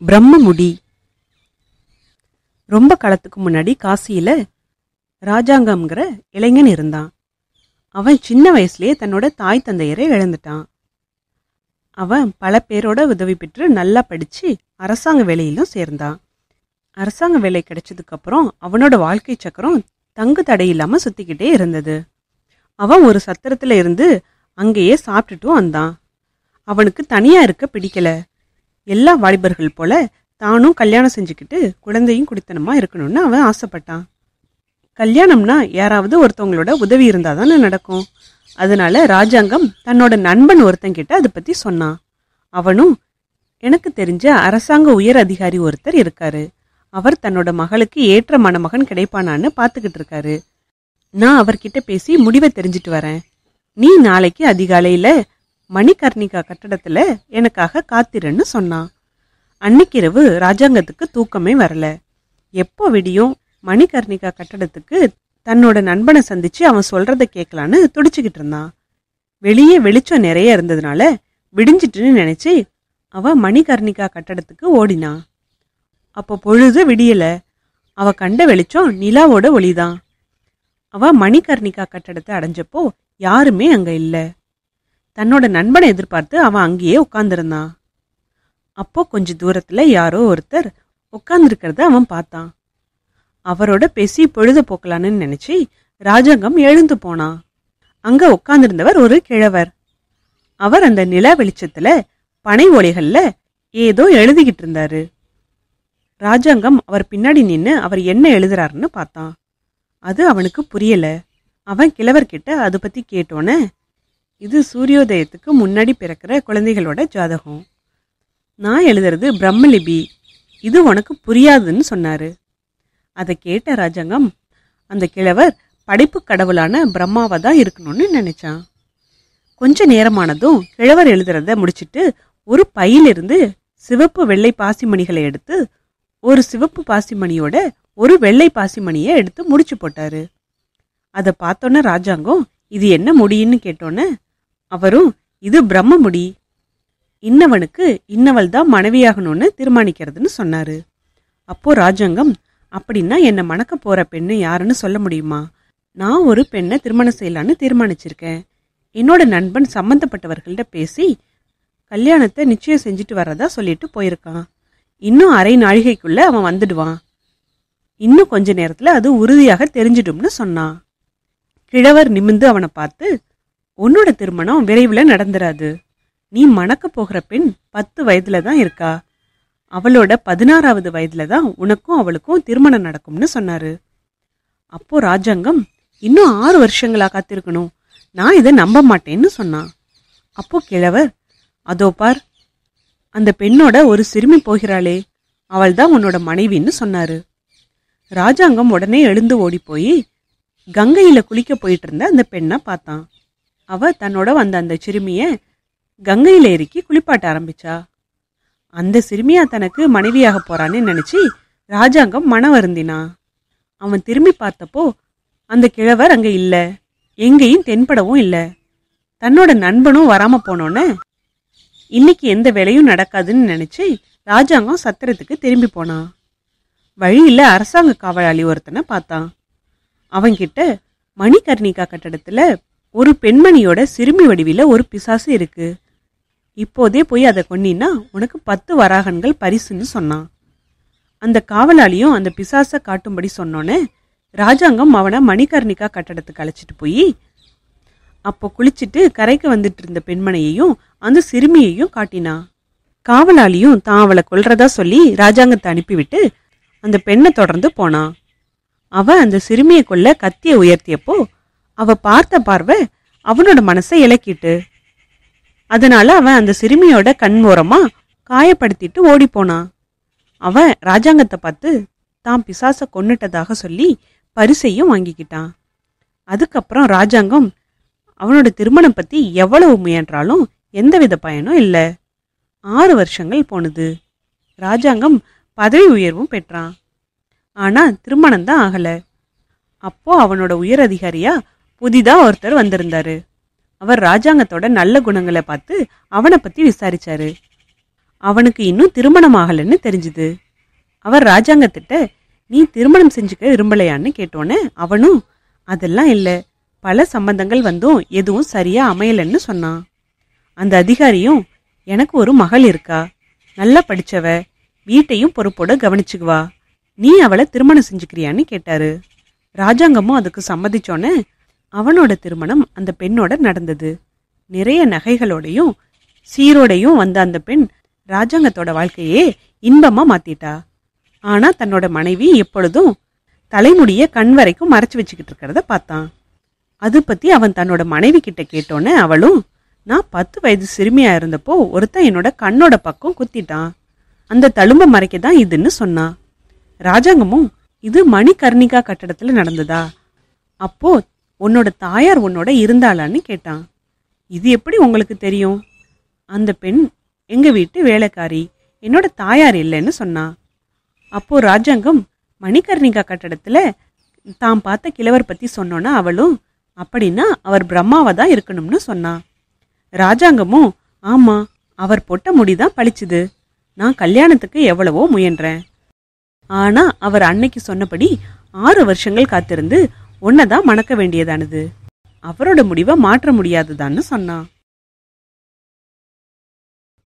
பிரம்மமுடி. ரொம்ப காலத்துக்கு முன்னாடி காசியில ராஜாங்கம்ங்கிற இளைஞன் இருந்தான். அவன் சின்ன வயசுலயே தன்னோட தாய் தந்தையரை இழந்துட்டான். அவன் பல பேரோட உதவி பெற்று நல்லா படிச்சு அரசாங்க வேலையிலும் சேர்ந்தான். அரசாங்க வேலை கிடைச்சதுக்கு அப்புறம் அவனோட வாழ்க்கை சக்கரம் தங்கு தடை இல்லாம சுத்திக்கிட்டே இருந்தது. அவன் ஒரு சத்திரத்துல இருந்து அங்கேயே சாப்பிட்டுட்டும் வந்தான். அவனுக்கு தனியா இருக்க பிடிக்கல. எல்லா வாலிபர்கள் போல தானும் கல்யாணம் செஞ்சுக்கிட்டு குழந்தையும் குடித்தனமா இருக்கணும்னு அவன் ஆசைப்பட்டான். கல்யாணம்னா யாராவது ஒருத்தவங்களோட உதவி இருந்தால் தானே நடக்கும். அதனால ராஜாங்கம் தன்னோட நண்பன் ஒருத்தங்கிட்ட அதை பற்றி சொன்னான். அவனும் எனக்கு தெரிஞ்ச அரசாங்க உயர் அதிகாரி ஒருத்தர் இருக்காரு. அவர் தன்னோட மகளுக்கு ஏற்ற மணமகன் கிடைப்பானான்னு பார்த்துக்கிட்டு இருக்காரு. நான் அவர்கிட்ட பேசி முடிவை தெரிஞ்சிட்டு வரேன். நீ நாளைக்கு அதிகாலையில் மணிகர்ணிகா கட்டடத்துல எனக்காக காத்திருன்னு சொன்னான். அன்னைக்கிரவு ராஜாங்கத்துக்கு தூக்கமே வரல. எப்போ விடியும் மணிகர்ணிகா கட்டடத்துக்கு தன்னோட நண்பனை சந்திச்சு அவன் சொல்றத கேட்கலான்னு துடிச்சுக்கிட்டு இருந்தான். வெளியே வெளிச்சம் நிறைய இருந்ததுனால விடிஞ்சிட்டுன்னு நினைச்சு அவ மணிகர்ணிகா கட்டடத்துக்கு ஓடினான். அப்போ பொழுது விடியல. அவ கண்ட வெளிச்சம் நிலாவோட ஒளிதான். அவ மணிகர்ணிகா கட்டடத்தை அடைஞ்சப்போ யாருமே அங்க இல்லை. தன்னோட நண்பனை எதிர்பார்த்து அவன் அங்கேயே உட்கார்ந்திருந்தான். அப்போ கொஞ்ச தூரத்துல யாரோ ஒருத்தர் உட்கார்ந்திருக்கிறத அவன் பார்த்தான். அவரோட பேசி பொழுது போக்கலான்னு நினைச்சு ராஜாங்கம் எழுந்து போனான். அங்க உட்கார்ந்திருந்தவர் ஒரு கிழவர். அவர் அந்த நில வெளிச்சத்துல பனை ஓலைகள்ல ஏதோ எழுதிக்கிட்டு இருந்தாரு. ராஜாங்கம் அவர் பின்னாடி நின்று அவர் என்ன எழுதுறாருன்னு பார்த்தான். அது அவனுக்கு புரியல. அவன் கிழவர்கிட்ட அதை பத்தி கேட்டோன்னே இது சூரியோதயத்துக்கு முன்னாடி பிறக்கிற குழந்தைகளோட ஜாதகம். நான் எழுதுறது பிரம்மலிபி. இது உனக்கு புரியாதுன்னு சொன்னார். அதை கேட்ட ராஜாங்கம் அந்த கிழவர் படைப்பு கடவுளான பிரம்மாவை தான் இருக்கணும்னு நினைச்சான். கொஞ்ச நேரமானதும் கிழவர் எழுதுறத முடிச்சிட்டு ஒரு பையிலிருந்து சிவப்பு வெள்ளை பாசிமணிகளை எடுத்து ஒரு சிவப்பு பாசிமணியோட ஒரு வெள்ளை பாசிமணியை எடுத்து முடிச்சு போட்டாரு. அதை பார்த்தோன்னே ராஜாங்கம் இது என்ன முடியுன்னு கேட்டோன்னே அவரும் இது பிரம்மமுடி. இன்னவனுக்கு இன்னவள் தான் மனைவியாகணும்னு தீர்மானிக்கிறதுன்னு சொன்னாரு. அப்போ ராஜாங்கம் அப்படின்னா என்னை மணக்க போற பெண்ணு யாருன்னு சொல்ல முடியுமா? நான் ஒரு பெண்ணை திருமணம் செய்யலான்னு தீர்மானிச்சிருக்கேன். என்னோட நண்பன் சம்பந்தப்பட்டவர்கள்ட்ட பேசி கல்யாணத்தை நிச்சயம் செஞ்சுட்டு வர்றதா சொல்லிட்டு போயிருக்கான். இன்னும் அரை நாழிகைக்குள்ள அவன் வந்துடுவான். இன்னும் கொஞ்ச நேரத்துல அது உறுதியாக தெரிஞ்சிடும்னு சொன்னான். கிழவர் நிமிந்து அவனை பார்த்து உன்னோட திருமணம் விரைவில் நடந்துராது. நீ மணக்க போகிற பெண் பத்து வயதுல தான் இருக்கா? அவளோட பதினாறாவது வயதுல தான் உனக்கும் அவளுக்கும் திருமணம் நடக்கும்னு சொன்னாரு. அப்போ ராஜாங்கம் இன்னும் ஆறு வருஷங்களா காத்திருக்கணும். நான் இதை நம்ப மாட்டேன்னு சொன்னான் அப்போ கிழவர் அதோ பார் அந்த பெண்ணோட ஒரு சிறுமி போகிறாளே. அவள் தான் உன்னோட மனைவின்னு சொன்னாரு. ராஜாங்கம் உடனே எழுந்து ஓடி போய் கங்கையில குளிக்க போயிட்டு இருந்த அந்த பெண்ணை பார்த்தான். அவ தன்னோட வந்த அந்த சிறுமிய கங்கையில இறக்கி குளிப்பாட்ட ஆரம்பிச்சா. அந்த சிறுமியா தனக்கு மனைவியாக போறான்னு நினைச்சு ராஜாங்கம் மன வருந்தினா. அவன் திரும்பி பார்த்தப்போ அந்த கிழவர் அங்க இல்ல. எங்கேயும் தென்படவும் இல்ல. தன்னோட நண்பனும் வராம போனோன்னே இன்னைக்கு எந்த வேலையும் நடக்காதுன்னு நினைச்சு ராஜாங்கம் சத்திரத்துக்கு திரும்பி போனான் வழியில அரசாங்க காவலாளி ஒருத்தனை பார்த்தான். அவன்கிட்ட மணிகர்ணிகா கட்டடத்துல ஒரு பெண்மணியோட சிறுமி வடிவில் ஒரு பிசாசு இருக்கு. இப்போதே போய் அதை கொன்னின்னா உனக்கு பத்து வராகன்கள் பரிசுன்னு சொன்னான். அந்த காவலாளியும் அந்த பிசாசை காட்டும்படி சொன்னோன்னே ராஜாங்கம் அவனை மணிகர்ணிகா கட்டடத்துக்கு அழைச்சிட்டு போய் அப்போ குளிச்சிட்டு கரைக்கு வந்துட்டு இருந்த பெண்மணியையும் அந்த சிறுமியையும் காட்டினான் காவலாளியும் தான் அவளை கொல்றதா சொல்லி ராஜாங்கத்தை அனுப்பிவிட்டு அந்த பெண்ணை தொடர்ந்து போனான் அவன் அந்த சிறுமியை கொல்ல கத்தியை உயர்த்தியப்போ அவ பார்த்த பார்வை அவனோட மனசை இலக்கிட்டு அதனால அவன் அந்த சிறுமியோட கண் ஓரமா காயப்படுத்திட்டு ஓடி போனான் அவன் ராஜாங்கத்தை பார்த்து தான் பிசாச கொன்னுட்டதாக சொல்லி பரிசையும் வாங்கிக்கிட்டான். அதுக்கப்புறம் ராஜாங்கம் அவனோட திருமணம் பத்தி எவ்வளவு முயன்றாலும் எந்தவித பயனும் இல்லை. ஆறு வருஷங்கள் போனது. ராஜாங்கம் பதவி உயர்வும் பெற்றான். ஆனா திருமணம் தான் ஆகல. அப்போ அவனோட உயர் அதிகாரியா புதிதாக ஒருத்தர் வந்திருந்தாரு. அவர் ராஜாங்கத்தோட நல்ல குணங்களை பார்த்து அவனை பற்றி விசாரிச்சாரு. அவனுக்கு இன்னும் திருமணம் ஆகலைன்னு தெரிஞ்சுது. அவர் ராஜாங்கத்திட்ட நீ திருமணம் செஞ்சுக்க விரும்பலையான்னு கேட்டோன்னே அவனும் அதெல்லாம் இல்லை. பல சம்பந்தங்கள் வந்தும் எதுவும் சரியாக அமையலைன்னு சொன்னான். அந்த அதிகாரியும் எனக்கு ஒரு மகள் இருக்கா. நல்லா படித்தவ வீட்டையும் பொறுப்போட கவனிச்சுக்குவா. நீ அவளை திருமணம் செஞ்சுக்கிறியான்னு கேட்டாரு. ராஜாங்கமும் அதுக்கு சம்மதிச்சோன்னே அவனோட திருமணம் அந்த பெண்ணோட நடந்தது. நிறைய நகைகளோடையும் சீரோடையும் வந்த அந்த பெண் ராஜாங்கத்தோட வாழ்க்கையே இன்பமா மாத்திட்டா. ஆனா தன்னோட மனைவி எப்பொழுதும் தலைமுடிய கண் வரைக்கும் மறைச்சு வச்சுக்கிட்டு இருக்கிறத பார்த்தான். அது பத்தி அவன் தன்னோட மனைவி கிட்ட கேட்டோன்னே அவளும் நான் பத்து வயது சிறுமியா இருந்தப்போ ஒருத்தன் என்னோட கண்ணோட பக்கம் குத்திட்டான். அந்த தழும்ப மறைக்க தான் இதுன்னு சொன்னான். ராஜாங்கமும் இது மணிகர்ணிகா கட்டடத்துல நடந்ததா? அப்போ உன்னோட தாயார் உன்னோட இருந்தாளான்னு கேட்டான். இது எப்படி உங்களுக்கு தெரியும்? அந்த பெண் எங்க வீட்டு வேலைக்காரி என்னோட தாயார் இல்லைன்னு சொன்னான் அப்போ ராஜாங்கம் மணிகர்ணிகா கட்டடத்துல தாம் பார்த்த கிழவர் பத்தி சொன்னோன்னா அவளும் அப்படின்னா அவர் பிரம்மாவை தான் இருக்கணும்னு சொன்னான் ராஜாங்கமும் ஆமா அவர் பொட்ட முடிதான் பழிச்சுது நான் கல்யாணத்துக்கு எவ்வளவோ முயன்றேன். ஆனா அவர் அன்னைக்கு சொன்னபடி ஆறு வருஷங்கள் காத்திருந்து உன்னதான் மணக்க வேண்டியதானது? அவரோட முடிவை மாற்ற முடியாதுதான்னு சொன்னான்.